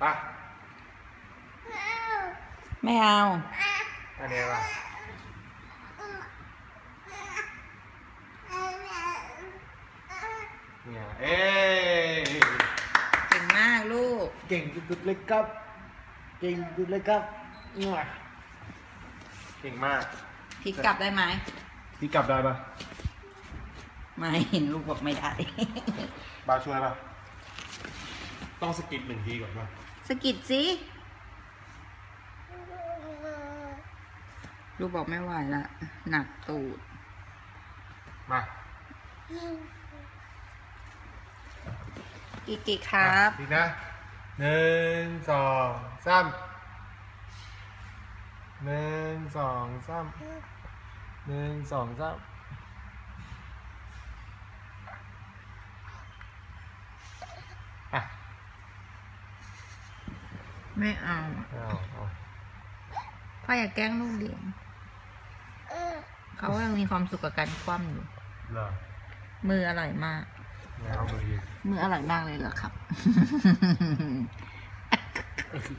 ไปไม่เอาอันนี้ป่ะเนี่ยเอ้ยเก่งมากลูก เก่งสุดๆเลยครับ เก่งสุดเลยครับมั่วเก่งมากพลิกกลับได้ไหมพี่กลับได้ปะไม่เห็นลูกบอกไม่ได้ บาช่วยปะต้องสกิปหนึ่งทีก่อนปะ สะกิดสิลูกบอกไม่ไหวละ หนักตูด มาอีกกี่ครับ อีกนะหนึ่งสองสามหนึ่งสองสามหนึ่งสองสาม ไม่เอาเอาเอาพ่ออย่าแกล้งลูกเดียวเขายังมีความสุขกับการคว่ำอยู่ เหรอมืออร่อยมาก ไม่เอามือดี มืออร่อยมากเลยเหรอครับเดี๋ยวทิ้ง